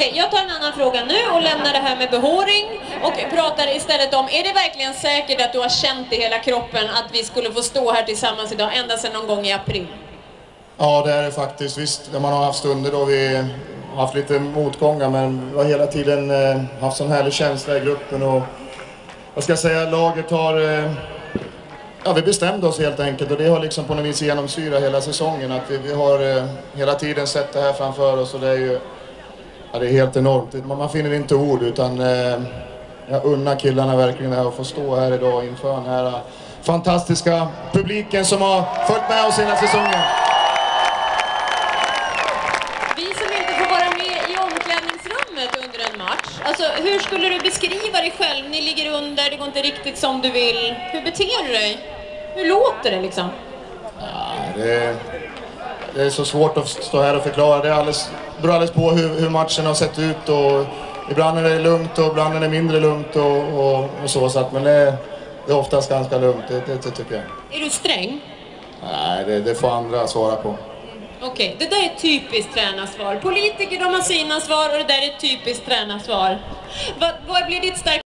Okej, jag tar en annan fråga nu och lämnar det här med behåring och pratar istället om, är det verkligen säkert att du har känt i hela kroppen att vi skulle få stå här tillsammans idag ända sedan någon gång i april? Ja, det är det faktiskt. Visst, man har haft stunder då vi har haft lite motgångar, men vi har hela tiden eh, haft sån härlig känsla i gruppen och vad ska jag säga, laget har... Eh, ja, vi bestämde oss helt enkelt och det har liksom på något vis genomsyrat hela säsongen. Att vi, vi har eh, hela tiden sett det här framför oss och det är ju... Ja, det är helt enormt. Man, finner inte ord utan... Eh, jag unnar killarna verkligen att få stå här idag inför den här fantastiska publiken som har följt med oss hela säsongen. Vi som inte får vara med i omklädningsrummet under en match, alltså hur skulle du beskriva dig själv? Ni ligger under, det går inte riktigt som du vill. Hur beter du dig? Hur låter det liksom? Ja, det, det är så svårt att stå här och förklara. Det är alldeles, beror alldeles på hur, hur matchen har sett ut och ibland är det lugnt och ibland är det mindre lugnt och, och, och så. så att, men det, det är oftast ganska lugnt, det, det, det tycker jag. Är du sträng? Nej, det, det får andra svara på. Okej, det där är ett typiskt tränarsvar. Politiker de har sina svar och det där är ett typiskt tränarsvar. Vad, vad blir ditt starka